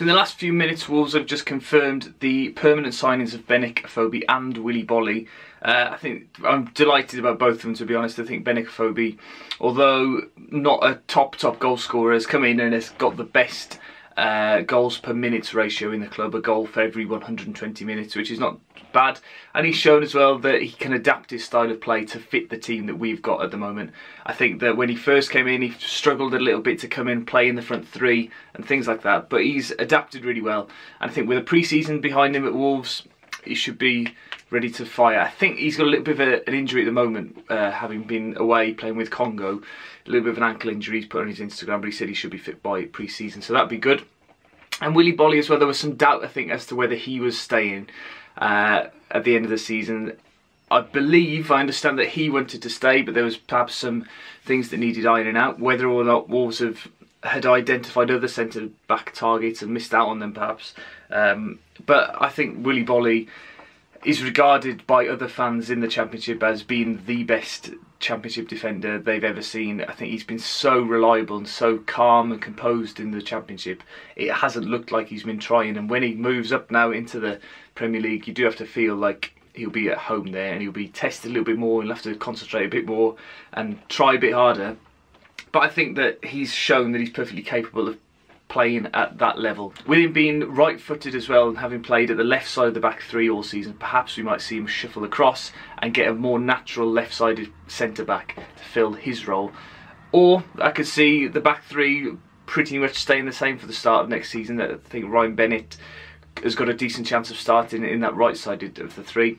So in the last few minutes, Wolves have just confirmed the permanent signings of Benik Afobe and Willy Boly. Uh, I think I'm delighted about both of them. To be honest, I think Benik Afobe, although not a top top goal scorer, has come in and has got the best uh, goals per minutes ratio in the club, a goal for every 120 minutes, which is not bad. And he's shown as well that he can adapt his style of play to fit the team that we've got at the moment. I think that when he first came in, he struggled a little bit to come in, play in the front three and things like that. But he's adapted really well. And I think with a pre-season behind him at Wolves, he should be ready to fire. I think he's got a little bit of a, an injury at the moment, uh, having been away playing with Congo. A little bit of an ankle injury he's put on his Instagram, but he said he should be fit by pre-season, so that'd be good. And Willy Boly as well, there was some doubt, I think, as to whether he was staying uh, at the end of the season. I believe, I understand that he wanted to stay, but there was perhaps some things that needed ironing out. Whether or not Wolves have had identified other centre back targets and missed out on them, perhaps. Um, but I think Willy Boly is regarded by other fans in the championship as being the best championship defender they've ever seen. I think he's been so reliable and so calm and composed in the championship. It hasn't looked like he's been trying. And when he moves up now into the Premier League, you do have to feel like he'll be at home there and he'll be tested a little bit more. He'll have to concentrate a bit more and try a bit harder. But I think that he's shown that he's perfectly capable of playing at that level. With him being right-footed as well and having played at the left side of the back three all season, perhaps we might see him shuffle across and get a more natural left-sided centre-back to fill his role. Or I could see the back three pretty much staying the same for the start of next season. I think Ryan Bennett has got a decent chance of starting in that right side of the three.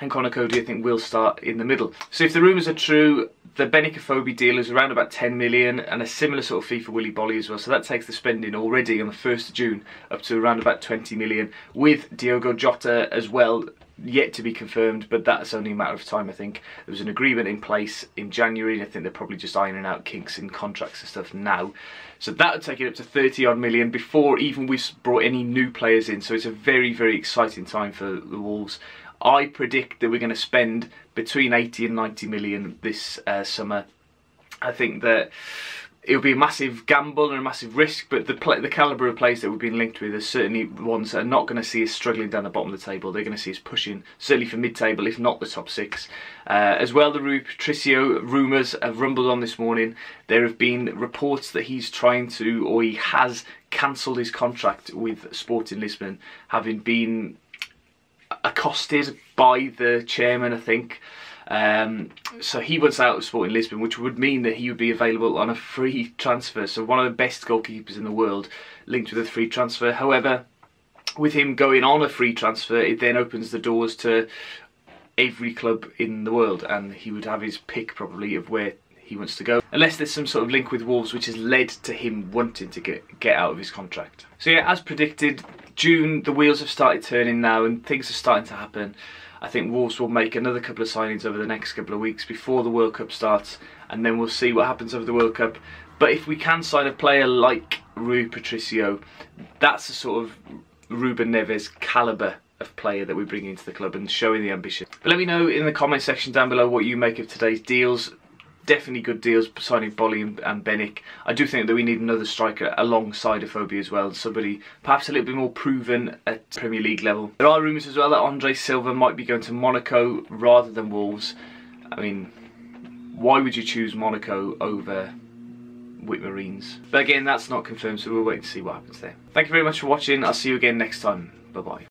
And Conor Coady, I think, will start in the middle. So if the rumours are true, the Benik Afobe deal is around about 10 million and a similar sort of fee for Willy Boly as well. So that takes the spending already on the 1st of June up to around about 20 million with Diogo Jota as well yet to be confirmed, but that's only a matter of time, I think. There was an agreement in place in January, and I think they're probably just ironing out kinks in contracts and stuff now. So that would take it up to 30 odd million before even we've brought any new players in. So it's a very, very exciting time for the Wolves. I predict that we're going to spend between 80 and 90 million this uh, summer. I think that it'll be a massive gamble and a massive risk, but the the calibre of players that we've been linked with are certainly ones that are not going to see us struggling down the bottom of the table. They're going to see us pushing, certainly for mid-table, if not the top six. Uh, as well, the Rui Patricio rumours have rumbled on this morning. There have been reports that he's trying to, or he has cancelled his contract with Sporting Lisbon, having been accosted by the chairman, I think. Um, so he wants out of Sporting Lisbon, which would mean that he would be available on a free transfer. So one of the best goalkeepers in the world, linked with a free transfer. However, with him going on a free transfer, it then opens the doors to every club in the world, and he would have his pick probably of where he wants to go. Unless there's some sort of link with Wolves which has led to him wanting to get, get out of his contract. So yeah, as predicted, June, the wheels have started turning now and things are starting to happen. I think Wolves will make another couple of signings over the next couple of weeks before the World Cup starts and then we'll see what happens over the World Cup. But if we can sign a player like Rui Patricio, that's a sort of Ruben Neves calibre of player that we bring into the club and showing the ambition. But let me know in the comment section down below what you make of today's deals definitely good deals signing Boly and, and Benik. I do think that we need another striker alongside Afobe as well, somebody perhaps a little bit more proven at Premier League level. There are rumours as well that Andre Silva might be going to Monaco rather than Wolves. I mean, why would you choose Monaco over Wick Marines? But again, that's not confirmed, so we'll wait to see what happens there. Thank you very much for watching. I'll see you again next time. Bye-bye.